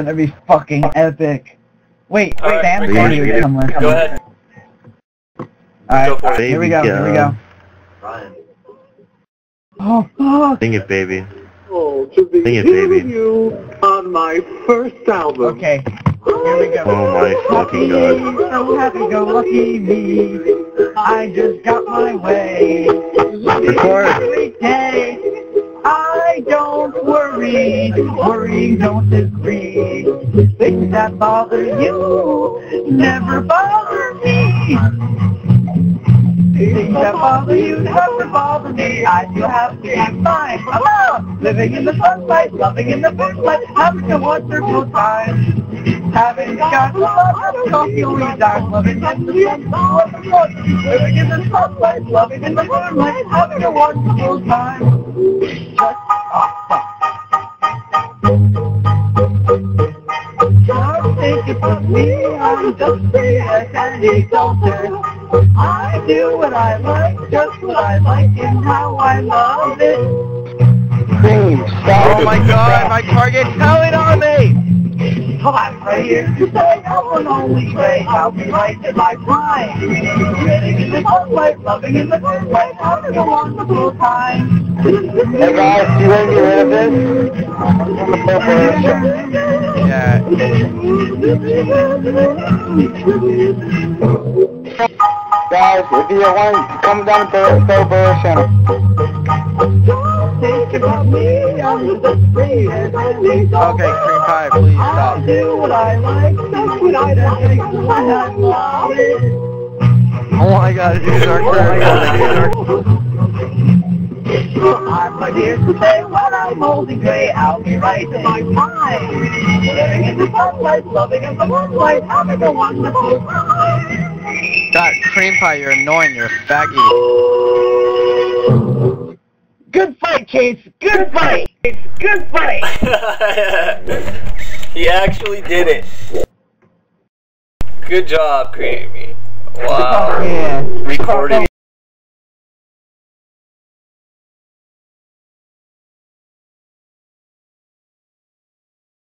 gonna be fucking epic. Wait, All wait, right, Sam, record. Sam, you somewhere. Go ahead. Alright, Go for here we go, here we go. Ryan. Oh, fuck. Sing it, baby. Oh, to be Sing it, baby. with you on my first album. Okay, here we go. Oh my fucking god. So happy go lucky me. I just got my way. Record. Worrying don't agree. Things that bother you never bother me. Things that bother you never bother me. I feel happy and fine. Hello! Living in the sunlight, loving in the moonlight, having a wonderful time. Having got a lot of coffee, we die, loving in the sunlight, living in the sunlight, loving in the moonlight, having a wonderful time. Don't think about me, I'm just free as any soldier. I do what I like, just what I like, and how I love it. Oh my god, my target's telling on me! Here to say I will only way. I'll be right in my prime. In the sunlight, loving in the moonlight, having a wonderful time. Hey guys, you ready to get rid of this? I'm gonna play. Yeah. Guys, if you want, come down to the Channel. Don't think about me, I'm just free as any Okay, pie, please I stop. do what I like, that's what I like, and I love it. All I gotta do is our I'm right here to say when I'm old and gray, I'll be right in my prime. Living in the sunlight, loving in the moonlight, having a wonderful time. God, cream pie, you're annoying, you're a faggy. Good fight, Case. Good fight. It's Good fight. he actually did it. Good job, Creamy. Wow. Oh, yeah. Recording.